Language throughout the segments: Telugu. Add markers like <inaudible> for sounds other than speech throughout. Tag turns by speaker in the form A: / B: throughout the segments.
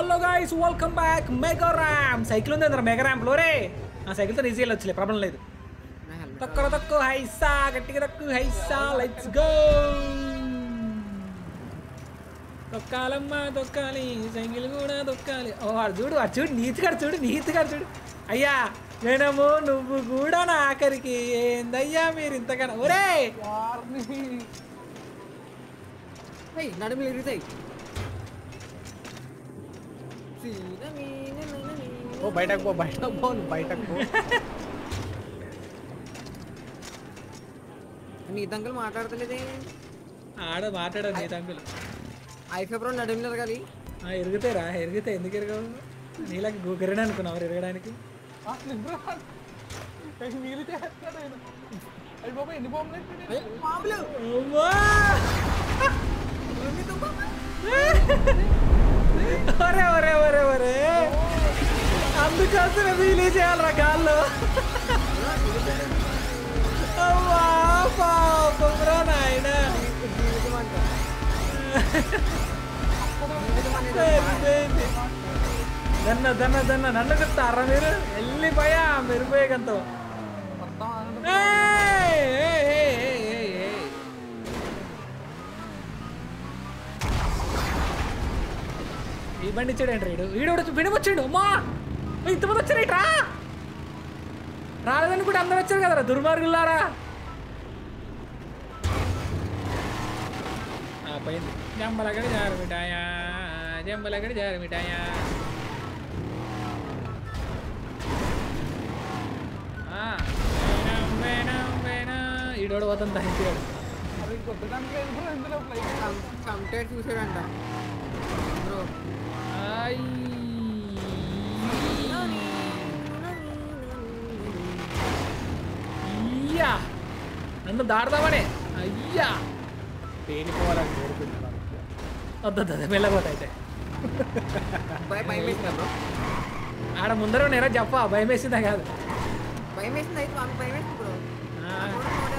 A: Hello guys welcome back mega ram cycle ఉంది అందరం. మెగా ర్యాంప్ లోరే ఆ సైకిల్తో ఈజీ వెళ్ళొచ్చులే. ప్రాబ్లం లేదు. తక్కువ తక్కువ హైసా గట్టిగా తక్కువ హైసా. లెట్స్ గో తొక్కాలమ్మా తొక్కాలి. సైకిల్ కూడా తొక్కాలి. ఓ వాడు చూడు వాడు చూడు. నీతిగాడు చూడు నీతిగాడు చూడు. అయ్యా నేనము నువ్వు కూడా నా ఆఖరికి ఏందయ్యా మీరు ఇంతకన్నా ఒరే
B: నడుములు ఇరుగుతాయి.
C: ఓ బయటకు పో బయటకు పో బయటకు పో.
B: నీ దంకులు మాట్లాడతలేదే.
A: ఆడ మాట్లాడారు నీ దంకులు
B: ఐఫెబ్రో కదా ఆ
A: ఎరుగుతాయి రా ఎరుగుతాయి ఎందుకు ఎరగవు? నీలాకి గూకరని అనుకున్నావు ఎరగడానికి?
C: బాబు <laughs>
A: ఒరే ఒరే ఒరే ఒరే అందుకోసం రిలీజ్ చేయాలరా గాల్లో అమ్మా పాపం రా నాయన
B: జీవితం అంట జీవితం అనేది
A: దన్న దన్న దన్న నన్ను చెప్తారా మీరు వెళ్ళిపోయా మెరిపోయేకంతో బండి ఇచ్చాడు ఏంటి రీడు? వీడు వీడు వచ్చిండు. అమ్మా! ఇంతమంది వచ్చారు రా రాలేదని కూడా అందరు వచ్చారు కదరా దుర్మార్గులారా పోయింది జంబలగడ జారు మిఠాయా జంబలగడ జారు మిఠాయా. ఈడోడు పోతుంది దానికి
B: చూసాడంట. Ay.
A: అయ్యా. నన్ను దాడదామనే అయ్యా.
C: పేలిపోవాలని కోరుకుంటున్నాను
A: వద్ద
B: వెళ్ళబోతైతే
A: ఆడ ముందర నేరా చెప్పా భయం వేసిందా కాదు.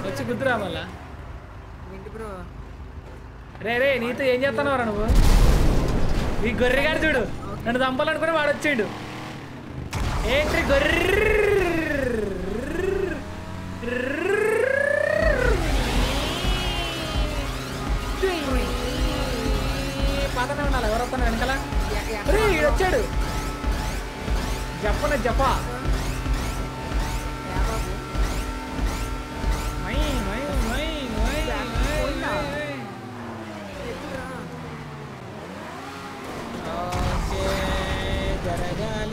A: వచ్చి కుదురా మళ్ళా. రే రే నీతో ఏం చేస్తున్నావురా నువ్వు? ఈ గొర్రెగాడు చూడు. నన్ను చంపాలనుకుని వాడు వచ్చిండు. ఏంటి గొర్రె? పదనే ఉండాలి. వెనకాల. వచ్చాడు. చెప్పన చెప్ప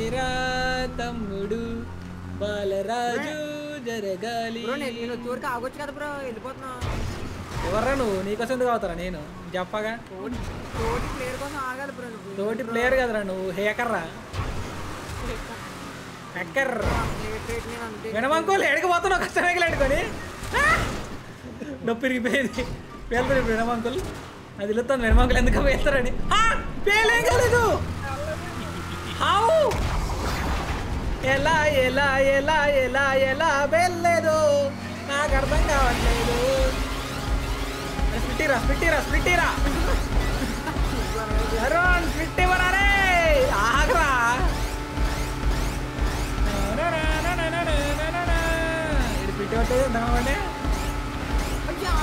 A: జరగాలిరా తమ్ముడు బాలరాజు జరగాలి.
B: నేను ఆగొచ్చు కదా బ్రో వెళ్ళిపోతున్నా.
A: ఎవర్రా నువ్వు? నీకోసం ఎందుకు అవుతారా నేను? చెప్పగా.
B: తోటి ప్లేయర్ కోసం ఆగాలి బ్రో
A: తోటి ప్లేయర్ కదరా నువ్వు? హేకర్రా. హెక్కర్ వినమంకోలు ఎడకి పోతున్నావు? కష్టమేకలు ఎడుకొని నొప్పి ఇరిగిపోయింది. పేలుతారు ఇప్పుడు వినమంకులు. అది ఇల్లుతాను వినమంకులు ఎందుకు పేలుతారని! పేలేం కాలేదు. ఎలా ఎలా ఎలా ఎలా ఎలా వెళ్ళలేదు నాకు అర్థం కావట్లేదు. స్పిట్టిరా స్పిట్టిరా స్పిట్టిరా అరుణ్ స్పిట్ ఆగరా. ఇది
B: అయ్యా.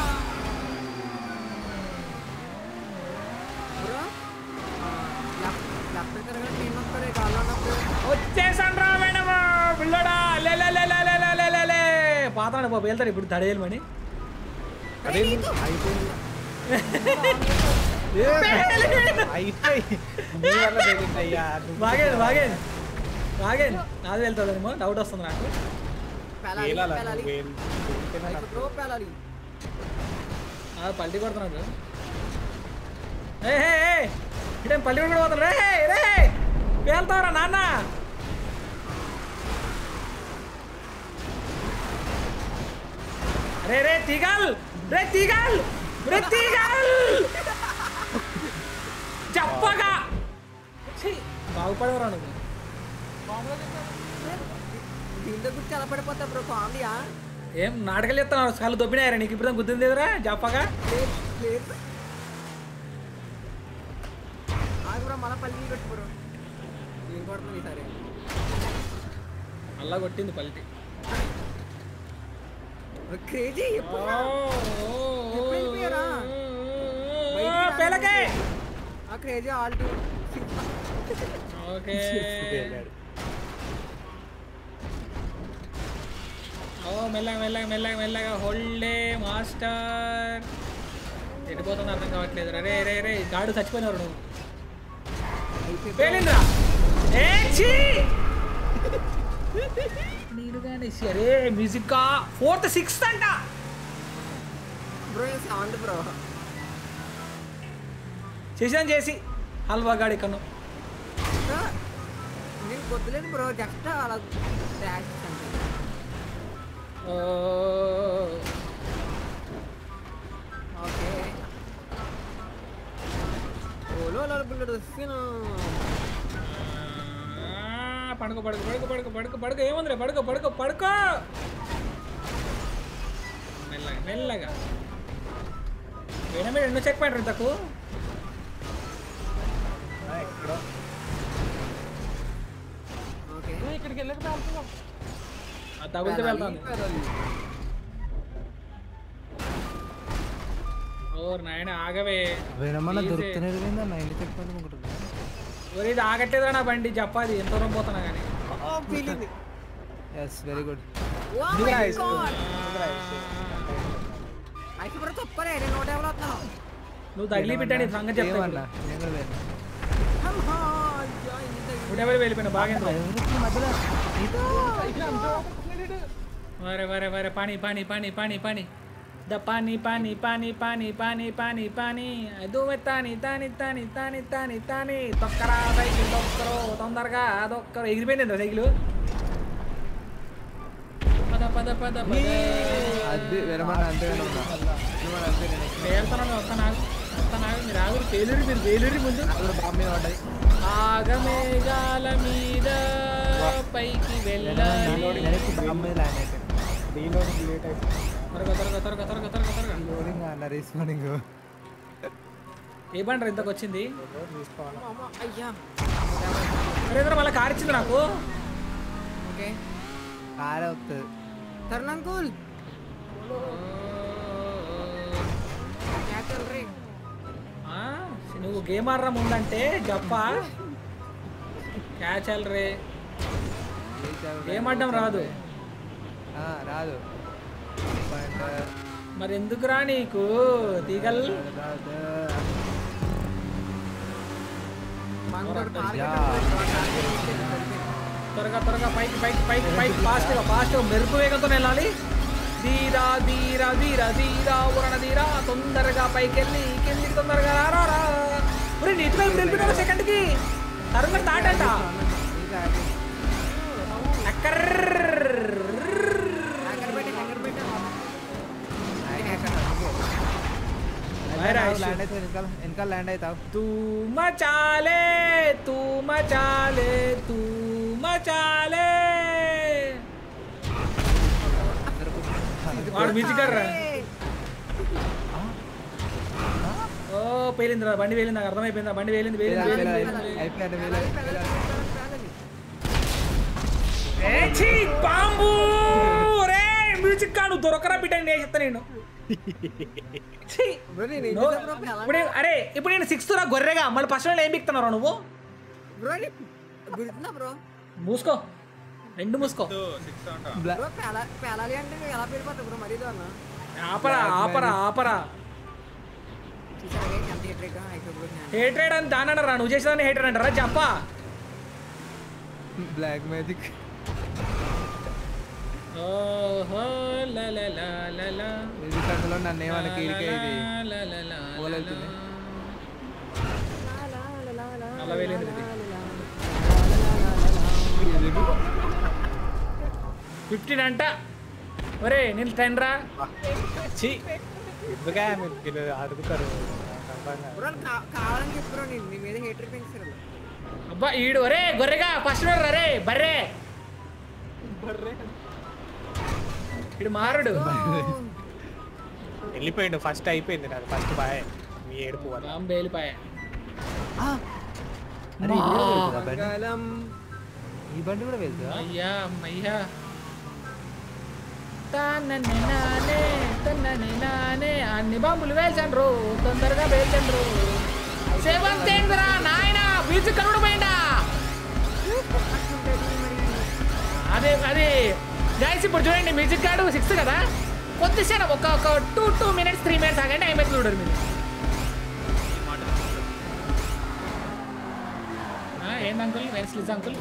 A: మాత్రాన బాబు వెళ్తారు ఇప్పుడు తడేయమని వాగేది వాగేది వాగేది నాది వెళ్తుందేమో డౌట్ వస్తుంది నాకు. పల్టీ కొడుతున్నాడు ఏ ఇటేం పల్టీ కొడుకు పోతున్నాడు? రే రే వెళ్తావరా నాన్న. రే రే తీగల్! రే తీగల్! రే తీగల్! చెప్పగా! బాగుపడవరా నువ్వు?
B: దీంట్లో గురించి ఎలా పడిపోతా బ్రో కామెడీయా
A: ఏం నాటకాలు చెప్తున్నావు కళ్ళు దొబ్బినాయరా? నీకు ఇప్పుడు గుర్తుంది ఎదురా చెప్పగా!
B: బ్రో మళ్ళీ పల్లి ఈసారి?
A: అలా కొట్టింది పల్టి
B: క్రేజీ ఎప్పుడు రా?
A: ఓ, ఓ, ఓ,
B: ఎప్పుడు వెళ్ళిపోయారా?
A: ఓ,
B: బయటికి రా.
A: పిల్లకే
B: ఆ క్రేజీ ఆల్ టూ
A: ఓకే. ఓ మెల్లగా మెల్లగా మెల్లగా మెల్లగా హోల్డే మాస్టర్ ఎడిపోతుంది అర్థం కావట్లేదు. రే రే రే గాడు చచ్చిపోయినారు నువ్వు. పేలింద్రా ఏ ఛీ! <laughs> సరే మ్యూజిక్ ఫోర్త్ సిక్స్త్ అంట
B: బ్రో సౌండ్ బ్రో
A: చేసాను చేసి హల్వా గాడి కన్ను
B: నేను కొద్దులేను బ్రో జస్ట్ అలా ఓకే ఓలో బుల్లెట్
A: పడుకో పడుకో పడుకో పడుకో పడుకో పడుకో ఏముందిలే పడుకో పడుకో పడుకో. మెల్లగా మెల్లగా. వేరే ఎన్నో చెక్ పాయింట్ ఇంతకు
C: ఎక్కడో.
B: ఓకే.
C: ఇక్కడికి వెళ్ళక వెళ్తున్నాం
A: ఆ తగులితే వెళ్తాను ఓ నాయన ఆగవే.
C: వేరమ్మన్నా
A: Easy.
C: దొరుకుతున్నారు ఏందన్న ఇంటి చెక్ పాయింట్ అనుకుంటున్నా
A: ఒరే ఇది ఆగట్లేదా నా బండి చెప్పాది ఎంత దూరం పోతున్నా కానీ
C: ఎస్ వెరీ గుడ్
A: నువ్వు తగిలి పెట్టాను సంగతి చెప్తాను వెళ్ళిపోయినా బాగా వరే వరే వరే పానీ పానీ పానీ పానీ పానీ. ద పానీ పానీ పానీ పానీ పానీ పానీ పానీ దువ్వె తాని తాని తాని తాని తాని తాని తొక్కరా సైకిల్ తొక్కరు తొందరగా అదొక్కరు ఎగిరిపోయింది సైకిల్ పద పద పద వెళ్తాను వస్తాను వస్తాను మీరు ఆగురు పేలురి మీరు పేలురి ముందు ఆగమేఘాల మీద పైకి వెళ్ళాలి
C: మీద ల్యాండ్ అయిపోయింది
A: త్వరగా ఏ బండి ఇంతకు వచ్చింది మళ్ళీ కార్ ఇచ్చింది నాకు.
B: ఓకే.
A: నువ్వు గేమ్ ఆడరా ముందంటే గప్ప? క్యాచ్ రే గేమ్ ఆడడం రాదు?
C: రాదు.
A: మరి ఎందుకురా నీకు? తీగల్. త్వరగా త్వరగా పైకి పైకి పైకి పైకి ఫాస్ట్గా ఫాస్ట్గా మెరుపు వేగంతో వెళ్ళాలి. ధీరా ధీరా ధీరా ధీరా ఉరణ ధీరా తొందరగా పైకి వెళ్ళి కిందికి తొందరగా రారా రా నీటి వైపు నిలిపినారు సెకండ్కి తరుణ దాటంట అక్కర్ Where are you?
C: ల్యాండ్ అయితే వెనకాల వెనకాల ల్యాండ్ అవుతావు
A: तू मचाले तू मचाले तू मचाले వాడు మ్యూజిక్ రా ఓ పేలిందిరా బండి వేలింది నాకు అర్థమైపోయింది బండి వేలింది వేలింది వేలింది వేలింది
C: అయిపోయాడు వీళ్ళ
A: ఏ ఛీ, పాంబు రే మ్యూజిక్ కాడు దొరకరా బిడ్డ నేను చెప్తా నేను అరే ఇప్పుడు నేను సిక్స్త్ రా గొర్రెగా. మళ్ళీ ఫస్ట్ ఏం బిక్తున్నారా నువ్వు?
B: బ్రో గుర్తుందా బ్రో?
A: మూసుకో. రెండు మూసుకో.
B: బ్రో పేల పేలాలి అంటే నువ్వు ఎలా పేలిపోతావు బ్రో మరీ అన్న?
A: ఆపరా ఆపరా ఆపరా. హేట్రేడ్ అని దాని అంటారా నువ్వు చేసేదాన్ని హేట్రేడ్ అంటారా? జప్పా
C: బ్లాక్ మ్యాజిక్
A: ఓహో లా లా లా లా లా.
C: ఇది కందులో నన్ను ఏమన్నా కీడికే ఇది?
A: లా లా లా
C: ఓలవుతుంది.
A: అలా వెళ్ళింది ఇది. ఫిఫ్టీన్ అంట. ఒరే నేను టెన్ రా
C: ఎందుకే మీరు అడుగుతారు?
B: బ్రో కా- కావాలని చెప్పు బ్రో నేను నీ మీద హేటర్ పెంచారు
A: అబ్బా ఈడు ఒరే గొర్రెగా ఫస్ట్ రా రే బర్రే. ఇడు మారడు. <laughs>
D: వెళ్ళిపోయిండు ఫస్ట్ అయిపోయింది నాకు ఫస్ట్ బాయ్ మీ ఏడుపు
C: ఈ బండి కూడా వెళ్తుందా
A: అయ్యా అమ్మయ్యా. నానే నానే అన్ని బాంబులు వేల్చండ్రు తొందరగా వేల్చండ్రు. నాయన బీచ్ అదే అదే. గైస్ ఇప్పుడు చూడండి మ్యూజిక్ కార్డు సిక్స్ కదా? కొద్దిసేపు ఒక ఒక two two minutes three minutes ఆగండి అయిపోతుంది చూడరు మీరు ఆ, ఏంది అంకుల్? వెన్స్లిజ్ అంకుల్?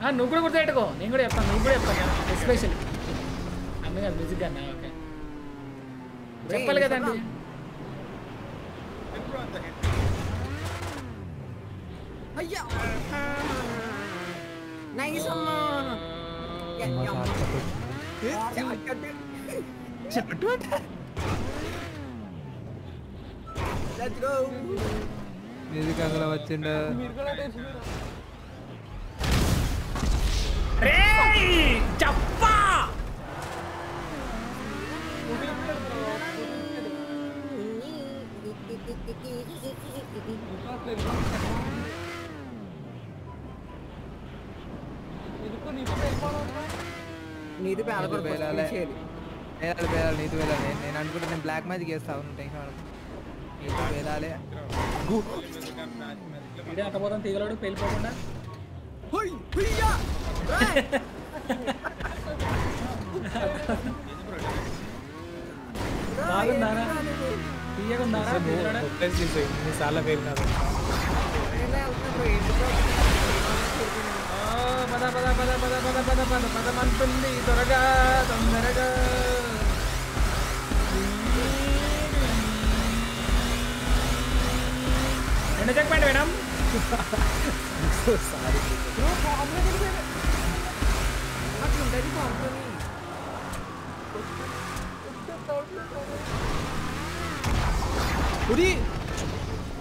A: ఆ, నువ్వు కూడా గుర్తుపెట్టుకో. నేను కూడా చెప్తాను నువ్వు కూడా చెప్తాను. ఎస్పెషల్లీ అందుకే మ్యూజిక్ అన్నా ఓకే. చెప్పాలి కదండి
B: అయ్యా! 나이스
C: 야야 ya, ya
A: eh, ya
B: let's go. Ini kakak lewat cinta.
C: నీది వేలాలే వేలాలి వేలాలి నీది వేలాలి నేను అనుకుంటే నేను బ్లాక్ మ్యాజిక్ చేస్తా ఉంటా ఇంకా నీది వేలాలే
A: ఇదే అట్టపోతాం తీగలాడు పెళ్ళిపోకుండా బాగుందారా తీయగుందారా తీగలాడు
D: సార్లు పేరు
A: కాదు పద పద పద పద పద పద పద పదమంటుంది త్వరగా తొందరగా ఎన్న చెప్పండి మేడం ఉరి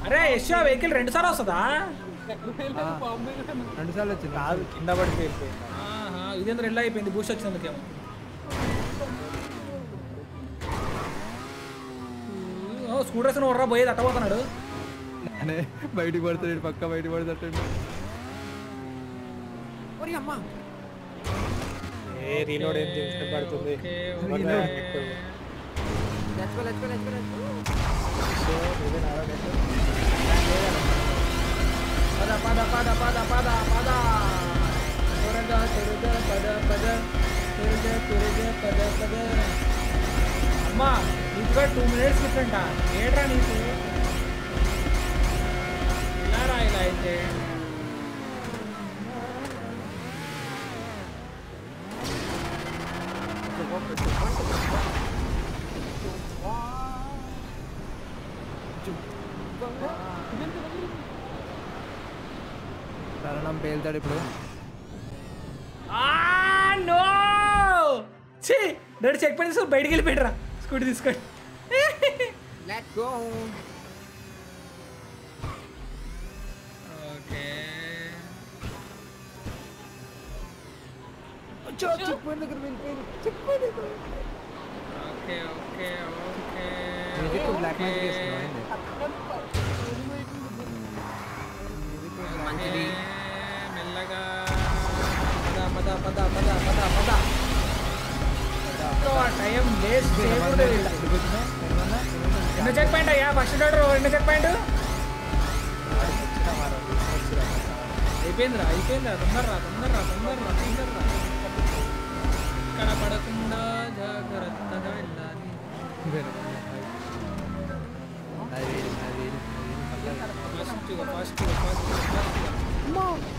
A: అరే యశ్ వెహికల్ రెండు సార్లు వస్తుందా
C: రెండు సార్లు వచ్చింది.
D: కాదు కింద పడి పేరిపోయింది
A: ఆహా, ఇదేంద్ర ఎల్ల అయిపోయింది. బూస్ట్ వచ్చినందుకేమో. స్కూటర్స్ ఓడరా పోయేది అట్టబోతున్నాడు
C: అనే బయటికి పడుతున్నాడు పక్క బయటికి పడుతుంటాడు.
B: ఒరి అమ్మా.
D: ఏ రీలోడ్ ఏం చేస్తే పడుతుంది?
A: Okay,
D: Reload.
A: ఓకే.
D: ఎక్కువ.
B: Let's go
D: let's go let's go
A: pada pada pada pada pada pada turunja turunja pada pada turunja turunja pada pada అమ్మా ఇంకా టూ మినిట్స్ డిఫరెంట్ ఏట్రా నీకు ఇలా రా ఇలా అయితే
C: let it blow.
A: Ah no! ఛీ నడు చెక్ పడేసి బయటికి వెళ్ళిపోయారా స్కూటీ తీసుకొని
B: లెట్ గో
A: ఓకే అచ్చా చెక్
C: పాయింట్ దగ్గర వెళ్ళిపోయింది చెక్ పాయింట్
B: దగ్గర
A: okay okay okay music black magic చేస్తున్నావు మంచిది talaga. Pada, pada,
C: pada, pada, pada, pada.
A: ఎన్నో చెక్ పాయింట్ అయ్యా ఫస్ట్ డోర్ ఎన్నో చెక్ పాయింట్ అయిపోయిందిరా అయిపోయిందిరా తొందరరా తొందరరా తొందరరా తొందరరా ఇక్కడ పడకుండా జాగ్రత్తగా వెళ్ళాలి ఫాస్ట్గా ఫాస్ట్గా ఫాస్ట్గా ఫాస్ట్గా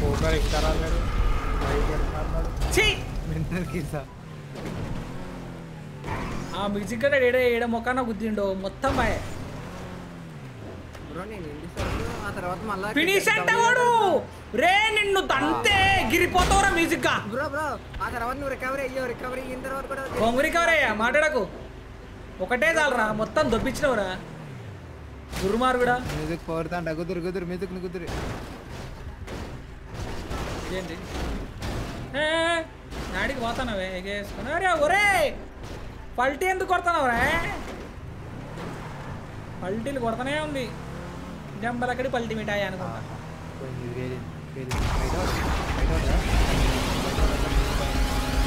D: పోకర్ రాలేడు
C: మెంటల్ కిసా.
A: ఆ మ్యూజిక్ గడ ఏడ ఏడ మొక్కన గుద్దిండో మొత్తం బాయ్
B: బ్రో నేను ఎన్ని సార్లు ఆ తర్వాత మళ్ళా
A: ఫినిష్ అంటే వాడు! రే నిన్ను తంతే గిరిపోతావురా మ్యూజిక్గా
B: బ్రో బ్రో ఆ తర్వాత నువ్వు రికవరీ అయ్యో రికవరీ అయిన తర్వాత కూడా
A: కొంగురి కవరయ్యా మాట్లాడకు. ఒకటే చాలరా మొత్తం దొబ్బించినవురా గురుమారు కూడా
C: మ్యూజిక్ పోరుతాంట కుదురు కుదురు మ్యూజిక్ కుదురు
A: ఏంటి నాడికి పోతానవే ఎగేసుకుని ఒరే! పల్టీ ఎందుకు కొడుతున్నావురా పల్టీలు కొడతానే ఉంది. జంబలక్కడి పల్టీ మిఠాయి అనుకుంటా?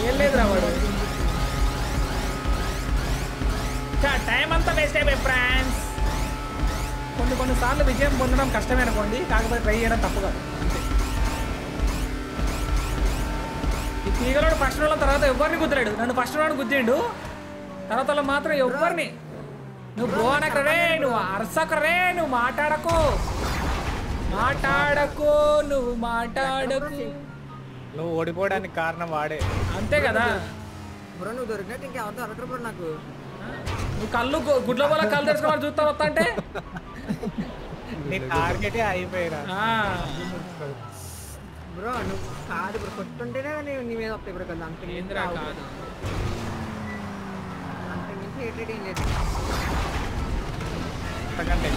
A: ఏం లేదురా వాడు. టైం అంతా వేస్ట్ అయిపోయి ఫ్రాన్స్ కొన్ని కొన్ని సార్లు విజయం పొందడం కష్టమే అనుకోండి కాకపోతే ట్రై చేయడం తప్పు కాదు. ఈ తీగలోడు ఫస్ట్ రోజుల తర్వాత ఎవరిని గుద్దలేడు? నన్ను ఫస్ట్ రోజు గుద్దిండు. తర్వాత మాత్రం ఎవరిని? నువ్వు బ్రో అనకరే నువ్వు అరసకరే నువ్వు మాట్లాడకు. మాట్లాడకు నువ్వు మాట్లాడకు.
D: నువ్వు ఓడిపోవడానికి కారణం వాడే.
A: అంతే కదా.
B: బ్రో నువ్వు దొరికినట్టు అడగరు బ్రో నాకు.
A: కళ్ళు గుడ్ల వల్ల కళ్ళు తెచ్చుకోవాలి చూస్తా వస్తా అంటే?
D: టార్గెటే అయిపోయిరా.
A: ఆ,
B: బ్రో నువ్వు కాదు బ్రో కొట్టుంటేనే నీ మీద వస్తాయి బ్రో కదా అంత
A: ఏందిరా కాదు.
B: అంత మించి ఏం లేదు.
D: అంతకంటే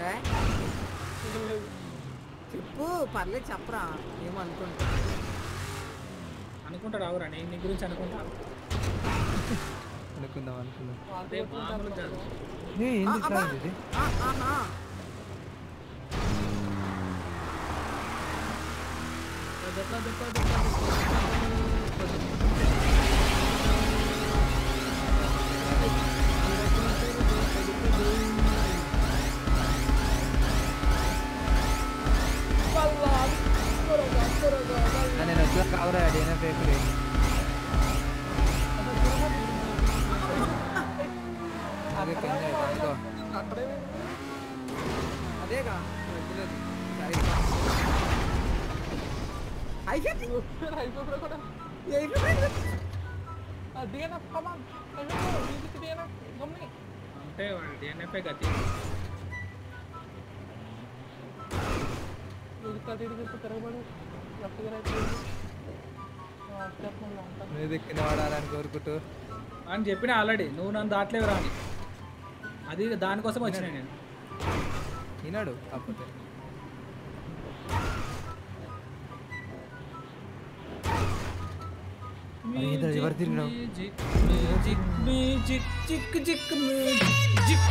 B: ఏ? చెప్పు పర్లేదు చెప్పరా. ఏమో అనుకుంటా
A: అనుకుంటాడు అవురా నేను నీ గురించి అనుకుంటాను
C: అనుకుందాం అనుకుందాం.
A: అదే మామూలు కాదు
C: ఏ, ఎందుకు
B: ఆ, అబ్బా.
C: రాదు ఇది
B: ఆ, ఆహా.
C: ఆ, నేను వచ్చా కావరా అడిగిన పేపర్ అదే కింద అనుకో
B: అదేగా వద్దులేదు. సరే. అయిపోయింది. అయిపోయింది.
A: అంటే వాడు డిఎన్ఎఫ్ఏ గతి
C: మ్యూజిక్ కింద వాడాలని కోరుకుంటూ.
A: అని చెప్పిన ఆల్రెడీ నువ్వు నన్ను దాటలేవు రాని అది దానికోసం వచ్చిన నేను.
C: వినాడు కాకపోతే. ఎవరు తిరిగినావు?
A: Music music music జిక్